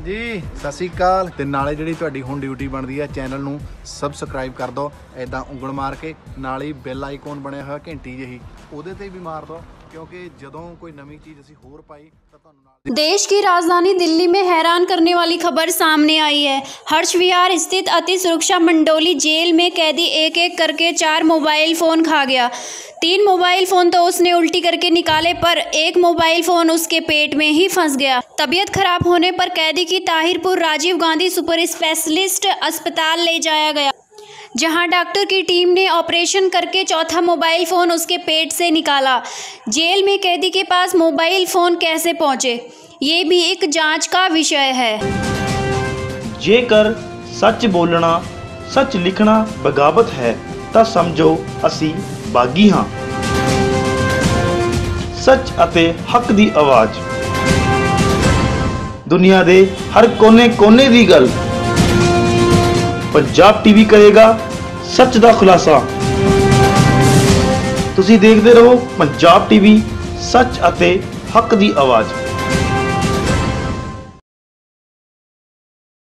ਹਾਂਜੀ, ਸਤਿ ਸ਼੍ਰੀ ਅਕਾਲ। ਤੇ ਨਾਲੇ ਜਿਹੜੀ ਤੁਹਾਡੀ ਹੁਣ ਡਿਊਟੀ ਬਣਦੀ ਹੈ ਚੈਨਲ ਨੂੰ ਸਬਸਕ੍ਰਾਈਬ ਕਰ ਦਿਓ। ਐਦਾਂ ਉਂਗਲ ਮਾਰ ਕੇ, ਨਾਲ ਹੀ ਬੈਲ ਆਈਕਨ ਬਣਿਆ ਹੋਇਆ, ਘੰਟੀ ਜਿਹੀ। ਉਹਦੇ ਤੇ ਵੀ ਮਾਰ ਦਿਓ। ਕਿਉਂਕਿ ਜਦੋਂ ਕੋਈ ਨਵੀਂ ਚੀਜ਼ ਅਸੀਂ ਹੋਰ ਪਾਈ ਤਾਂ ਤੁਹਾਨੂੰ ਨਾਲ देश की राजधानी दिल्ली में हैरान करने वाली खबर सामने आई है हर्ष विहार स्थित अति सुरक्षा मंडोली जेल में कैदी एक एक करके चार मोबाइल फ़ोन खा गया तीन मोबाइल फ़ोन तो उसने उल्टी करके निकाले पर एक मोबाइल फ़ोन उसके पेट में ही फंस गया तबीयत खराब होने पर कैदी की ताहिरपुर राजीव गांधी सुपर स्पेशलिस्ट अस्पताल ले जाया गया जहां डॉक्टर की टीम ने ऑपरेशन करके चौथा मोबाइल फ़ोन उसके पेट से निकाला जेल में कैदी के पास मोबाइल फ़ोन कैसे पहुंचे ये भी एक जांच का विषय है ਜੇਕਰ ਸੱਚ ਬੋਲਣਾ ਸੱਚ ਲਿਖਣਾ ਬਗਾਵਤ ਹੈ ਤਾਂ ਸਮਝੋ ਅਸੀਂ ਬਾਗੀ ਹਾਂ ਸੱਚ ਅਤੇ ਹੱਕ ਦੀ ਆਵਾਜ਼ ਦੁਨੀਆ ਦੇ ਹਰ ਕੋਨੇ-ਕੋਨੇ ਦੀ ਗੱਲ ਪੰਜਾਬ ਟੀਵੀ ਕਰੇਗਾ ਸੱਚ ਦਾ ਖੁਲਾਸਾ। ਤੁਸੀਂ ਦੇਖਦੇ ਰਹੋ ਪੰਜਾਬ ਟੀਵੀ ਸੱਚ ਅਤੇ ਹੱਕ ਦੀ ਆਵਾਜ਼।